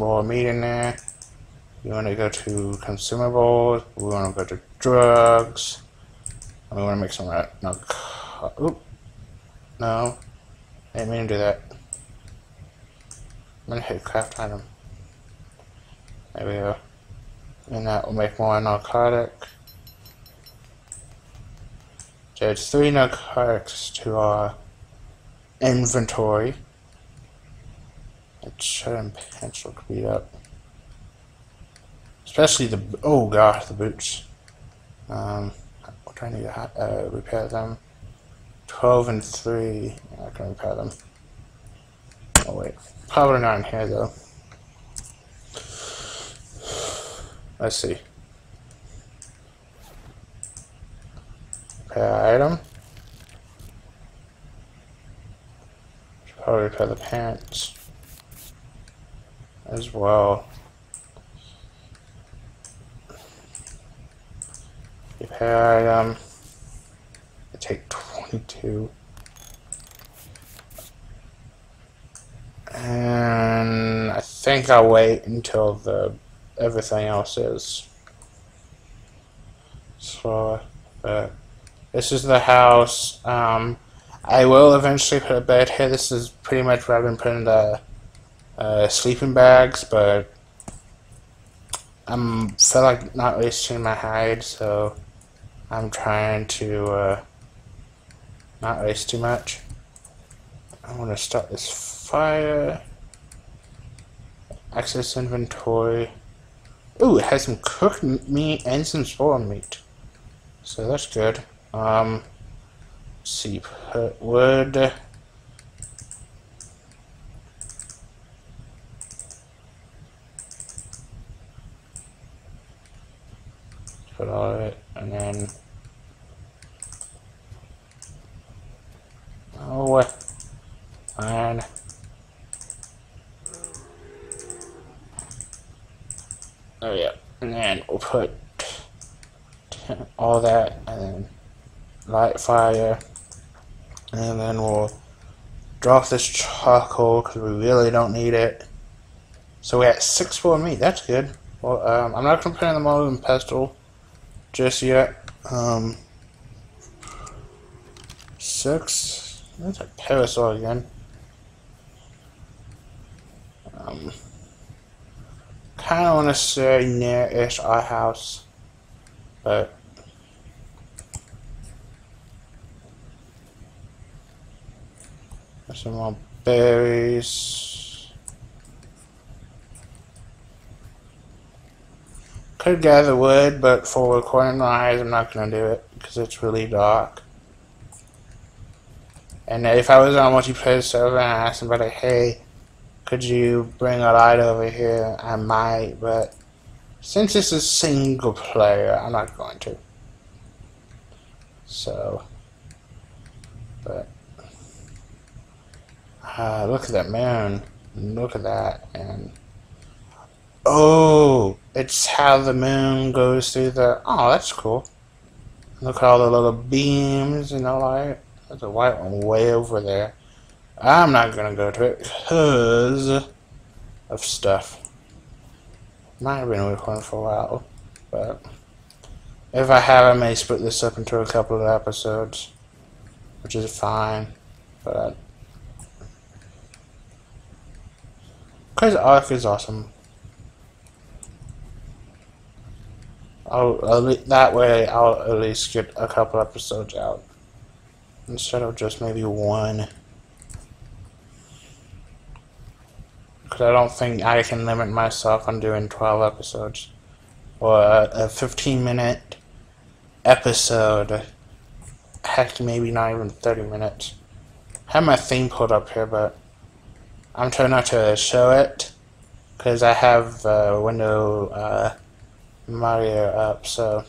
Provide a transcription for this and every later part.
more meat in there. We want to go to consumables. We want to go to drugs. And we want to make some right. No. Oop. No. I didn't mean to do that. I'm gonna hit craft item. There we go. And that will make more narcotic. There's three narcotics to our inventory. Let's shut and pencil could be up. Especially the, oh gosh, the boots. Um, what do I need to uh, repair them? 12 and 3, yeah, I can repair them. Oh wait, probably not in here though. Let's see. Repair item. Should probably repair the pants as well. Repair item. I take 22. And I think I'll wait until the everything else is. So, uh, this is the house. Um, I will eventually put a bed here. This is pretty much where I've been putting the uh, sleeping bags, but I'm feel like not wasting my hide, so I'm trying to uh, not waste too much. I want to start this fire. Access inventory. Ooh, it has some cooked meat and some spoiled meat. So that's good. Um, see, put wood. Put all of it, and then. Oh, fine. Oh yeah, and then we'll put all that, and then light fire, and then we'll drop this charcoal because we really don't need it. So we got six for meat. That's good. Well, um, I'm not gonna put in pestle just yet. Um, six. That's a parasol again. Um kind of want to say near-ish our house, but some more berries. Could gather wood, but for recording wise, I'm not going to do it because it's really dark. And if I was on multiplayer server and I asked somebody, hey, could you bring a light over here? I might, but since this is single player, I'm not going to. So, but uh, look at that moon. Look at that, and oh, it's how the moon goes through the. Oh, that's cool. Look at all the little beams and the light. There's a white one way over there. I'm not gonna go to it because of stuff. Might have been recording for a while, but if I have, I may split this up into a couple of episodes, which is fine, but because Ark is awesome. I'll, that way I'll at least get a couple episodes out instead of just maybe one. because I don't think I can limit myself on doing 12 episodes or a, a 15 minute episode. Heck, maybe not even 30 minutes. I have my theme pulled up here, but I'm trying not to show it because I have uh, window uh, Mario up, so.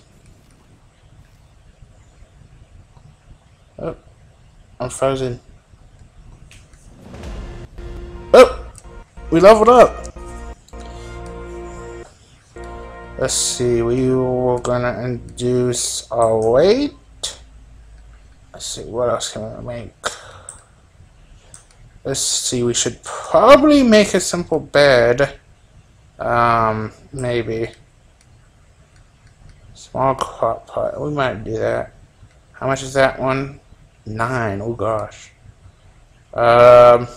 Oh, I'm frozen. Oh! We leveled up! Let's see, we were gonna induce our weight. Let's see, what else can we make? Let's see, we should probably make a simple bed. Um, maybe. Small crop pot. We might do that. How much is that one? Nine. Oh gosh. Um.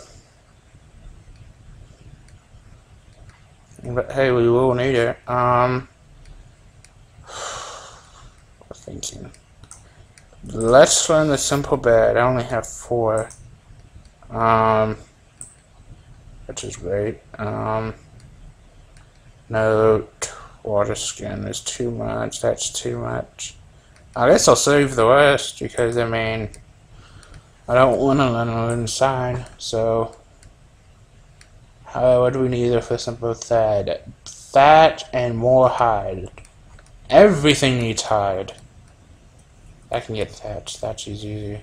But hey, we will need it. Um. Thinking. Let's learn the simple bed. I only have four. Um. Which is great. Um. Note. Water skin is too much. That's too much. I guess I'll save the rest because I mean. I don't want to learn inside, so. Uh, what do we need for simple thad? That and more hide. Everything needs hide. I can get. Thatch is easy.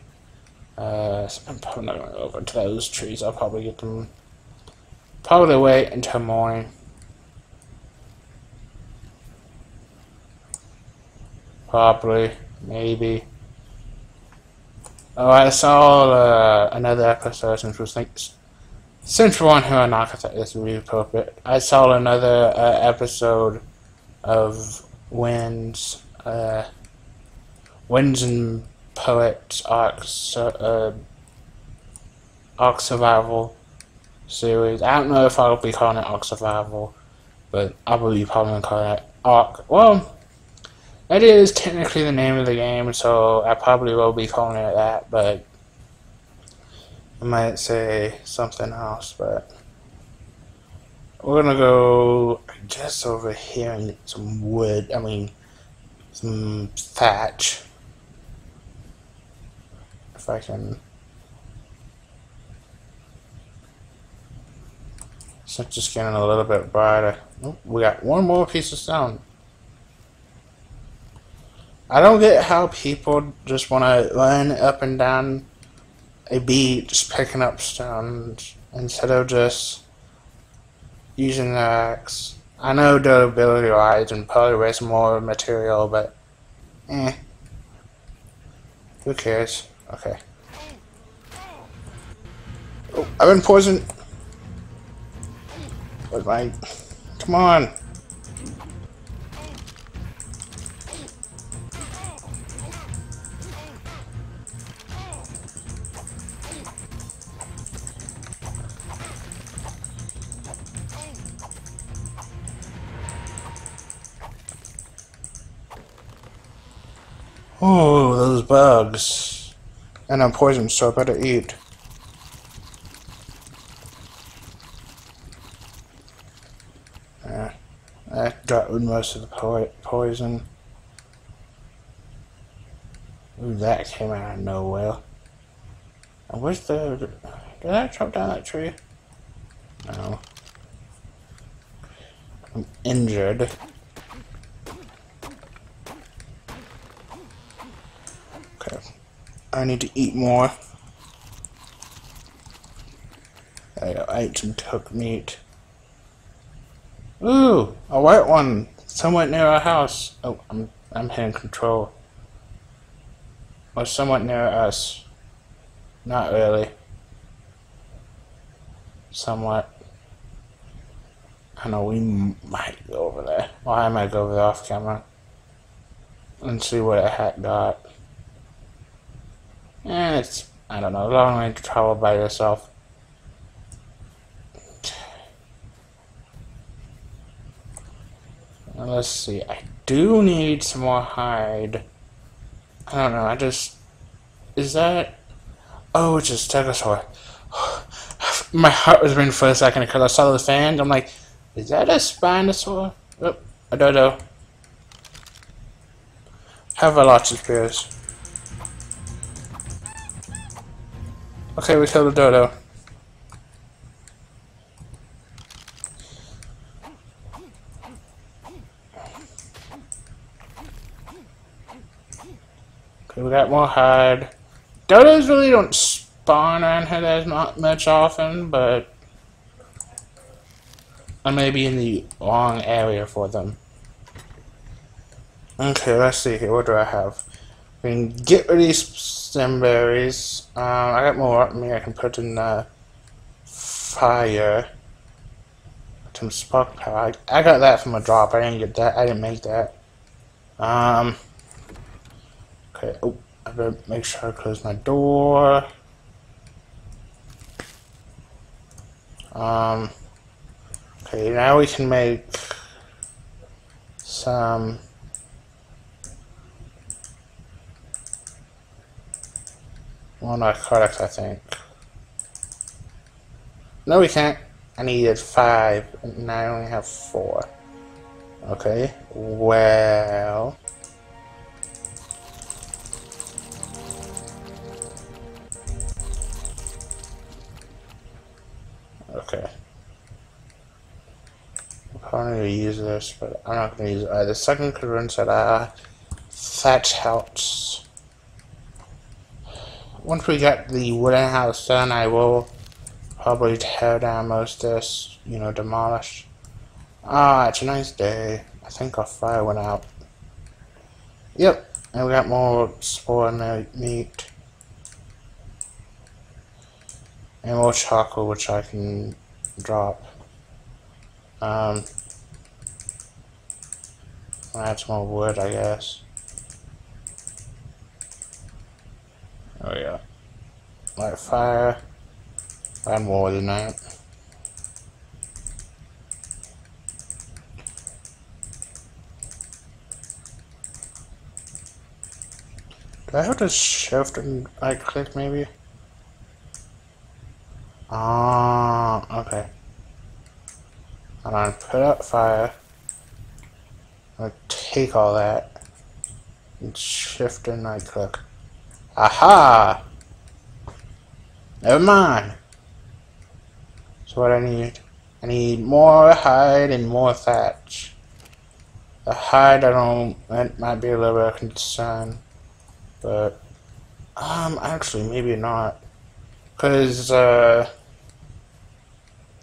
Uh, I'm probably not going to go over to those trees. I'll probably get them. Probably wait until morning. Probably. Maybe. Oh, I saw uh, another episode since was thinks since for one who are not this would be appropriate. I saw another uh, episode of Winds uh, Winds and Poets ARK uh, ARK Survival series. I don't know if I'll be calling it ARK Survival, but I will be probably calling it ARK. Well, that is technically the name of the game, so I probably will be calling it that, but I might say something else, but we're gonna go just over here and get some wood, I mean, some thatch. If I can. So just getting a little bit brighter. Oh, we got one more piece of stone. I don't get how people just want to run up and down a beach picking up stones instead of just using the axe. I know durability wise and probably waste more material, but eh. Who cares? Okay. Oh, I've been poisoned. With my. Come on. Oh, those bugs. And I'm poisoned, so I better eat. Uh, that got rid most of the po poison. Ooh, that came out of nowhere. And where's the... Did I chop down that tree? No. I'm injured. I need to eat more. I, ate some cooked meat. Ooh, a white one, somewhat near our house. Oh, I'm I'm hitting control. Or somewhat near us. Not really. Somewhat. I know we might go over there. Why Well, I might go over there off camera and see what a hat got. And it's, I don't know, long way to travel by yourself. let's see, I do need some more hide. I don't know, I just, is that, oh, it's just a stegosaur. My heart was beating for a second because I saw the fans. I'm like, is that a Spinosaur? Oh, a dodo. Have a lot of spears. Okay, we killed a dodo. Okay, we got more hide. Dodos really don't spawn around here as much often, but I may be in the wrong area for them. Okay, let's see here. What do I have? We can get rid of these stimberries. Um, I got more up me I can put in the fire. Some sparkpowder. I, I got that from a drop. I didn't get that. I didn't make that. Um. Okay. Oh, I better make sure I close my door. Um. Okay, now we can make some. Well, narcotics, I think. No, we can't. I needed five, and I only have four. Okay, well... Okay. I'm probably going to use this, but I'm not going to use it. The second current that I... That helps. Once we get the wooden house done, I will probably tear down most of this, you know, demolish. Ah, it's a nice day. I think our fire went out. Yep, and we got more spore meat. And more chocolate, which I can drop. Um, add some more wood, I guess. Oh yeah. Light fire. And more than that. Do I have to shift and right click maybe? Ah, okay. And I put out fire. I take all that and shift and right click. Aha! Never mind. That's what I need? I need more hide and more thatch. The hide, I don't, that might be a little bit of concern. But, um, actually, maybe not. Because, uh,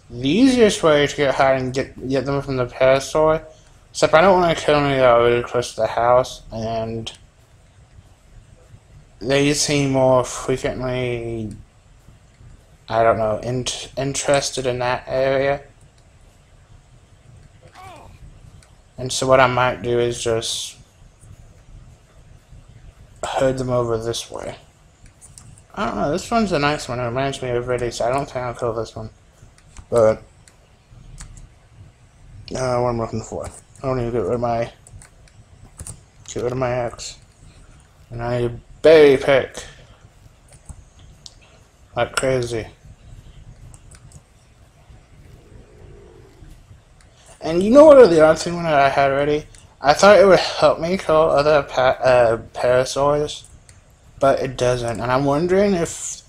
the easiest way to get hide and get, get them from the parasaur, except I don't want to kill any that are really close to the house, and they seem more frequently I don't know, in interested in that area. And so what I might do is just herd them over this way. I don't know, this one's a nice one. It reminds me of Reddy, so I don't think I'll kill this one. But, uh, what I'm looking for. I don't need to get rid of my, get rid of my axe. And I berry pick. Like crazy. And you know what the other thing that I had ready? I thought it would help me kill other pa uh, parasaurs, but it doesn't. And I'm wondering if,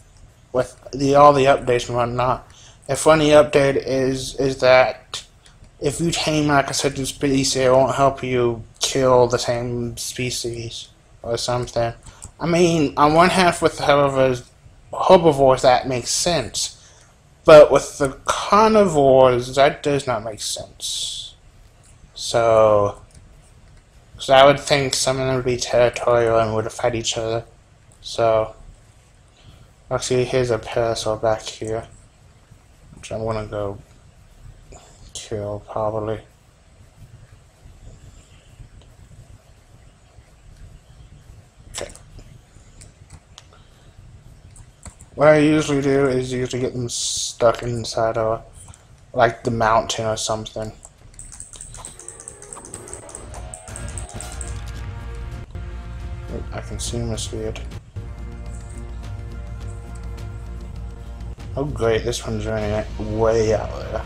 with the all the updates and whatnot, if the update is is that if you tame like a certain species, it won't help you kill the same species or something. I mean, on one hand, with however herbivores, that makes sense. But with the carnivores, that does not make sense. So, so I would think some of them would be territorial and would fight each other. So, actually, here's a parasaur back here, which I'm gonna go kill probably. What I usually do is usually get them stuck inside a, like the mountain or something. I can see him speed. Oh great, this one's running way out there.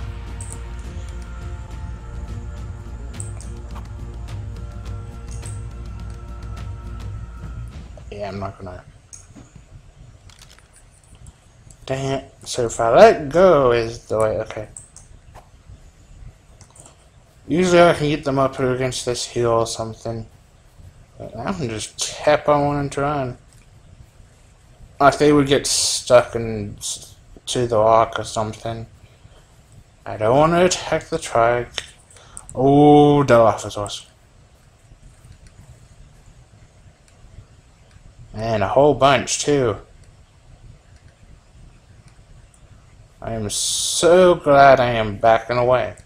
Yeah, I'm not gonna Dang it. So if I let go is the way, okay. Usually I can get them up against this hill or something. But now I can just tap on to run. Like they would get stuck in to the rock or something. I don't want to attack the trike. Oh, officers. And a whole bunch too. I am so glad I am backing away.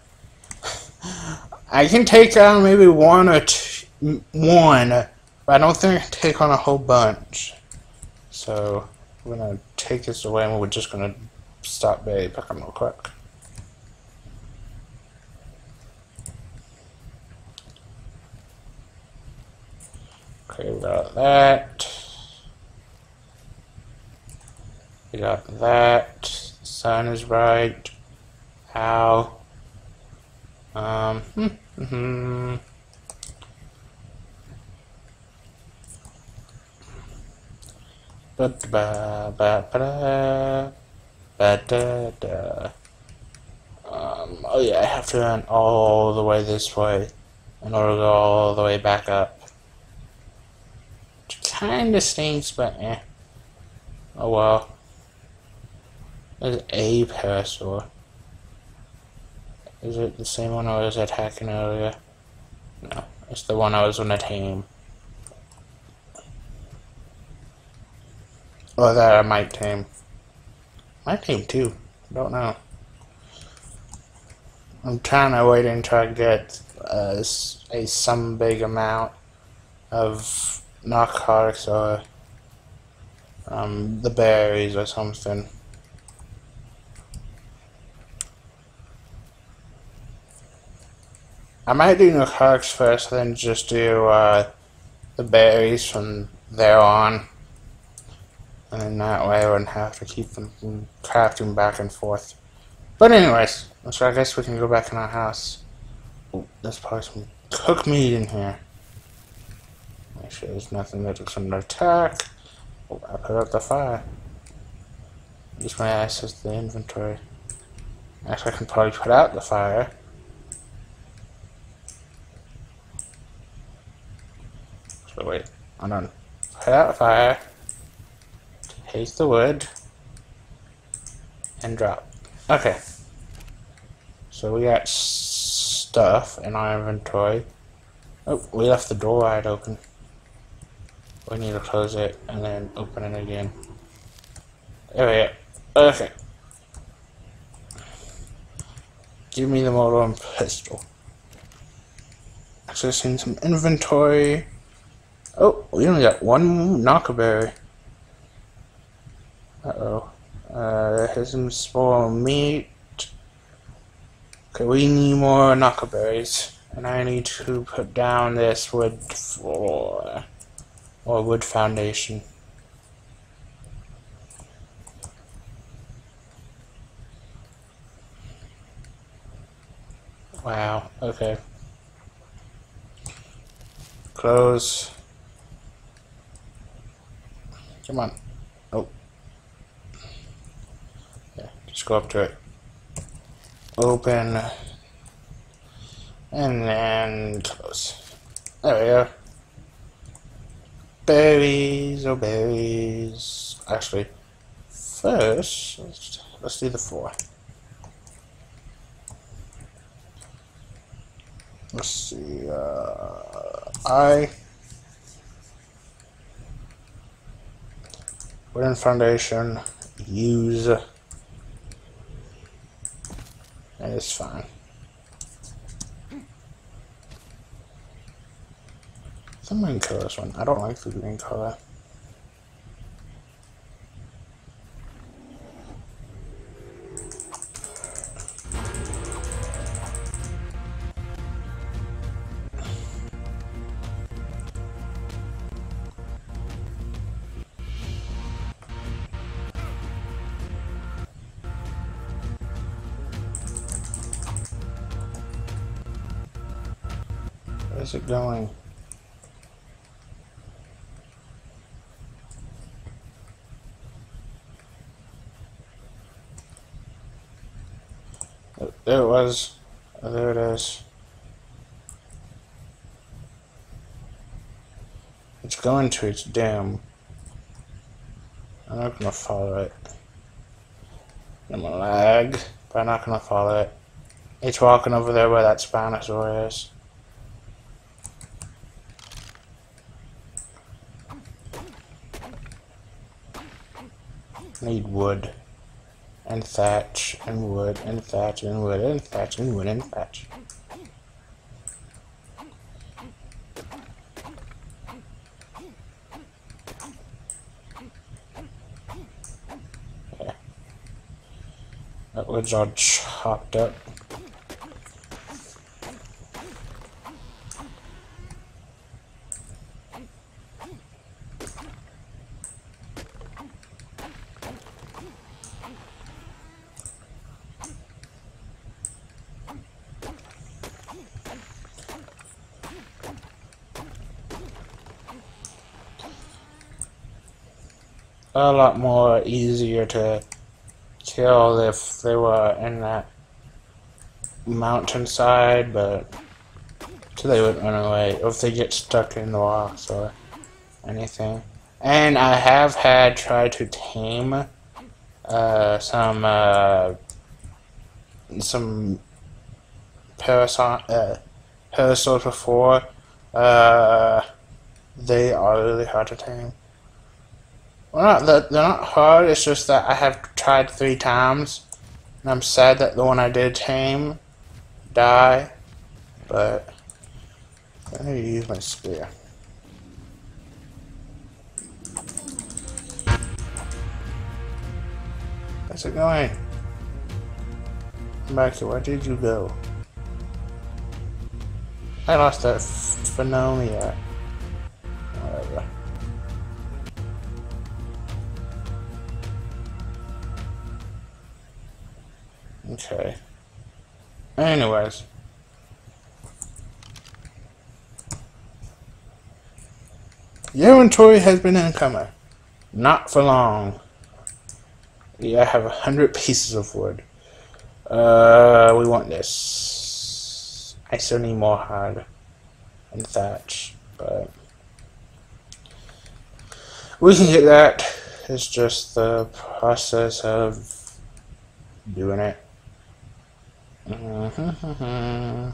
I can take on maybe one or two, one, but I don't think I can take on a whole bunch. So we're gonna take this away and we're just gonna stop by back on real quick. Okay, we got that. We got that. Sun is right. How? Um, hmm, hmm. Ba ba ba ba ba da da. Um, oh yeah, I have to run all the way this way in order to go all the way back up. Kinda stinks, but eh. Oh well. There's a parasaur. Is it the same one I was attacking earlier? No, it's the one I was gonna tame. Or that I might tame. Might tame too. Don't know. I'm trying to wait until I get uh, a some big amount of narcotics or um, the berries or something. I might do the narcotics first, then just do uh, the berries from there on. And then that way I wouldn't have to keep them from crafting back and forth. But anyways, so I guess we can go back in our house. Oh, there's probably some cooked meat in here. Make sure there's nothing that looks under attack. Oh, I put out the fire. Use my access as the inventory. Actually, I can probably put out the fire. So wait, hold on. Put out the fire. Take the wood. And drop. Okay. So we got stuff in our inventory. Oh, we left the door wide open. We need to close it and then open it again. There we go. Okay. Give me the mortar and pestle. Accessing some inventory. Oh, we only got one narcoberry. Uh-oh. Uh, here's some spoiled meat. Okay, we need more narcoberries. And I need to put down this wood floor. Or wood foundation. Wow, okay. Close. Come on. Oh. Yeah, just go up to it. Open. And then close. There we go. Berries, oh berries. Actually, first, let's, let's do the four. Let's see, uh, I Wooden foundation, use, and it's fine. I'm gonna kill this one. I don't like the green color. Going? There it was. Oh, there it is. It's going to its doom. I'm not gonna follow it. I'm gonna lag, but I'm not gonna follow it. It's walking over there where that Spinosaur is. made wood and thatch and wood and thatch and wood and thatch and wood and thatch. That wood's all chopped up. A lot more easier to kill if they were in that mountainside, but they would run away, or if they get stuck in the rocks or anything. And I have had tried to tame uh, some uh, some parasite uh, parasaurs before. Uh, they are really hard to tame. Well, not that they're not hard. It's just that I have tried three times, and I'm sad that the one I did tame die. But I need to use my spear. How's it going? To where did you go? I lost that Phiomia. Anyways. The inventory has been incoming. Not for long. Yeah, I have a hundred pieces of wood. Uh, we want this. I still need more hide and thatch, but we can get that. It's just the process of doing it. Mm-hmm.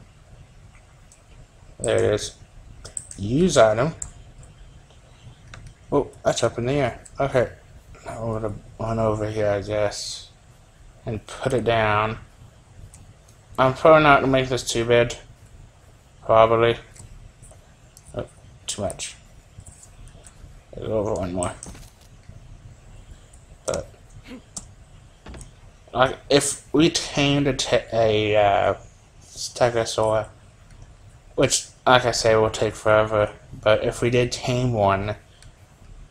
There it is. Use item. Oh, that's up in the air. Okay. Gonna run over here, I guess. And put it down. I'm probably not gonna make this too big. Probably. Oh, too much. Over one more. Like if we tamed a, a uh, stegosaur, which, like I say, will take forever, but if we did tame one,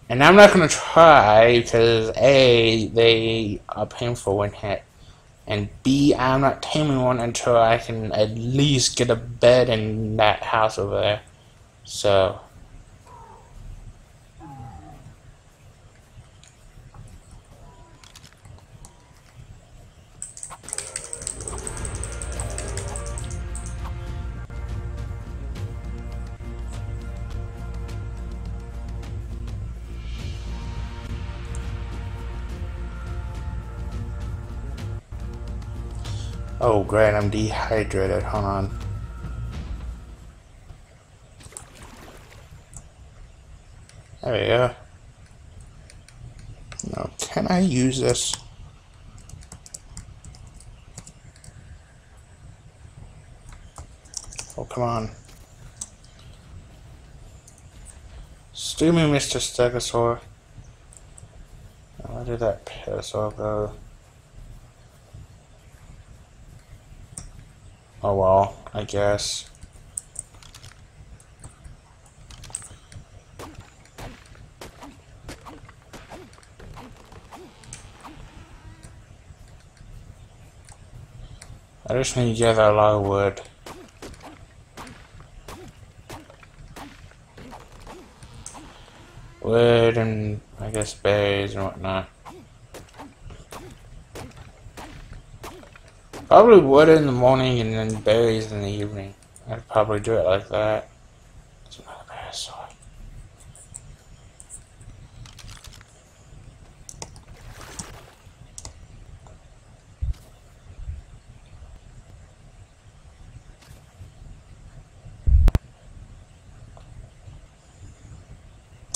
and I'm not gonna try because a they are painful when hit, and b I'm not taming one until I can at least get a bed in that house over there. So Oh great, I'm dehydrated. Hold on. There we go. Now, can I use this? Oh, come on. Stew me, Mr. Stegosaur. Where did that parasaur go? Oh well, I guess. I just need to get a lot of wood. Wood and I guess berries and whatnot. Probably wood in the morning and then berries in the evening. I'd probably do it like that. It's another parasaur.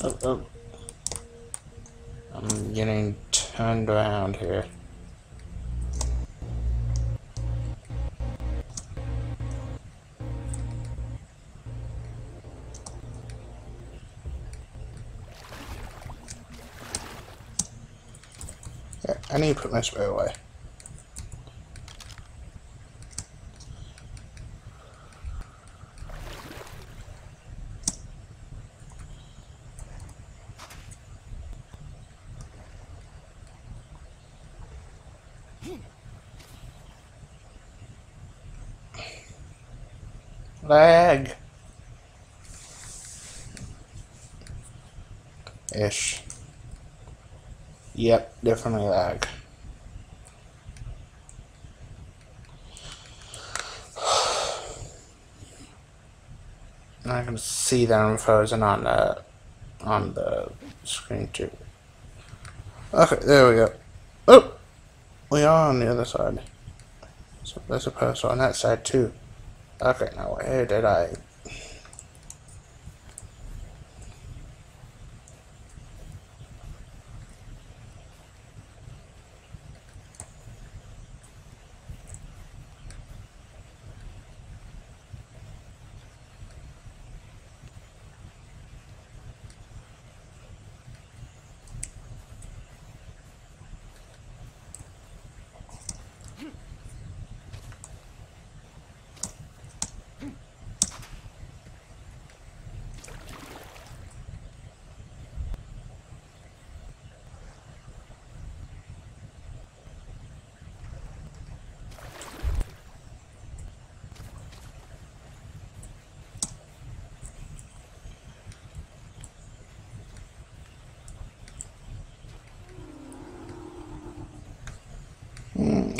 Oh, oh. I'm getting turned around here. I need to put my spray away. Lag. Ish. Yep, definitely lag. I can see that I'm frozen on the on the screen too. Okay, there we go. Oh, we are on the other side. So there's a person on that side too. Okay, now where did I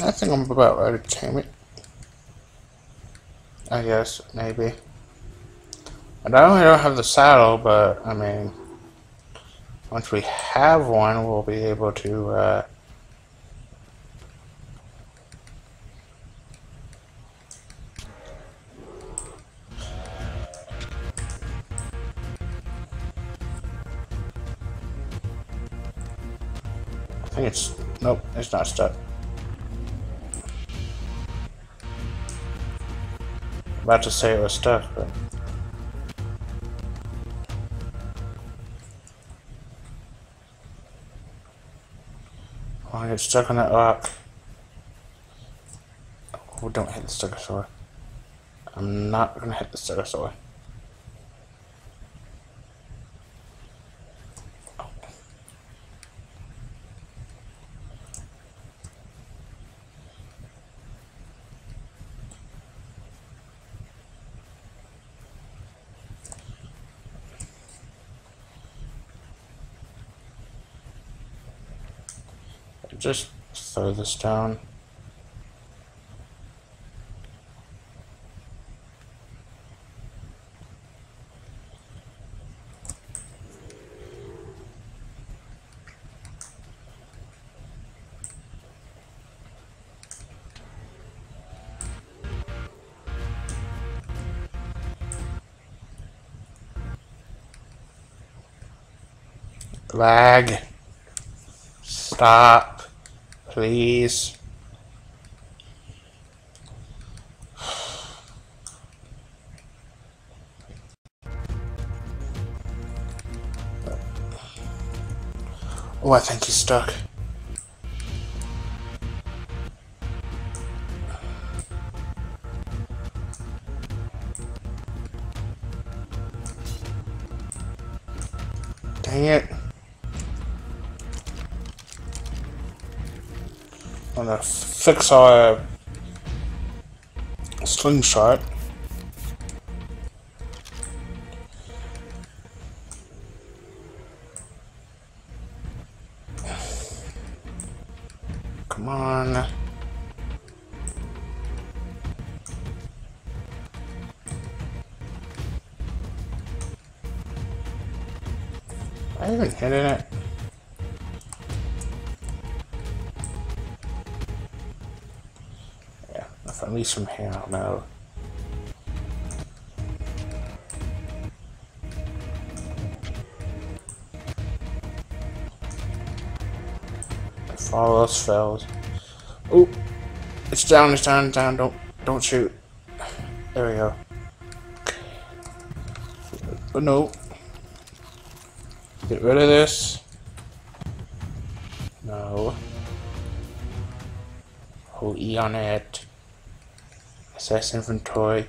I think I'm about ready to tame it. I guess, maybe. I don't, don't have the saddle, but, I mean, once we have one, we'll be able to, uh, I think it's, nope, it's not stuck. About to say it was stuck, but... Oh, I get stuck on that rock. Oh, don't hit the stegosaur. I'm not gonna hit the stegosaur. Just throw this down. Lag. Stop. Please. Oh, I think he's stuck. Fix our uh, slingshot. Come on. I even hitting it. At least from here, I don't know. Follow us, fellas. Oh, it's down, it's down, down. Don't, don't shoot. There we go. Oh no. Get rid of this. No. Hold E on it. Access inventory.